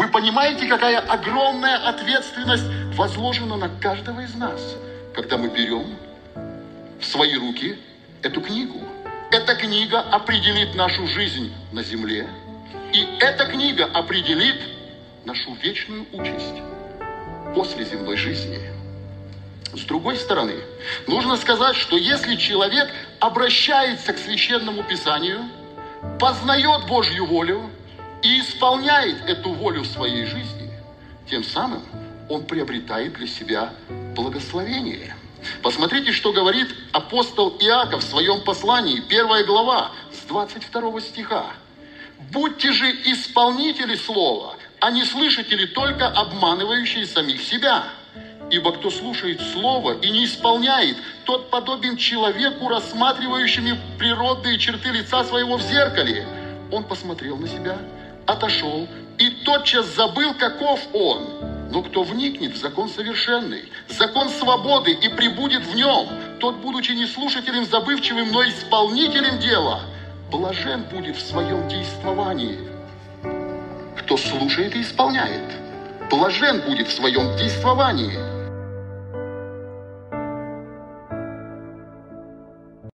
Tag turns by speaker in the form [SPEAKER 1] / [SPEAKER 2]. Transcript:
[SPEAKER 1] Вы понимаете, какая огромная ответственность возложена на каждого из нас, когда мы берем в свои руки эту книгу. Эта книга определит нашу жизнь на земле, и эта книга определит нашу вечную участь после земной жизни. С другой стороны, нужно сказать, что если человек обращается к священному писанию, познает Божью волю и исполняет эту волю в своей жизни, тем самым он приобретает для себя благословение. Посмотрите, что говорит апостол Иаков в своем послании, первая глава, с 22 стиха. «Будьте же исполнители слова, а не слышатели только обманывающие самих себя». Ибо кто слушает Слово и не исполняет, тот подобен человеку, рассматривающему природные черты лица своего в зеркале. Он посмотрел на себя, отошел и тотчас забыл, каков он. Но кто вникнет в закон совершенный, закон свободы и прибудет в нем, тот, будучи не слушателем забывчивым, но исполнителем дела, блажен будет в своем действовании. Кто слушает и исполняет, блажен будет в своем действовании.